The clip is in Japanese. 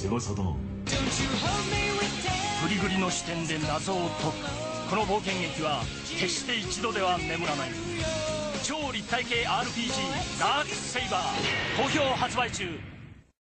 グリグリの視点で謎を解く。この冒険劇は決して一度では眠らない。超立体系 RPG ダークセイバー。好評発売中。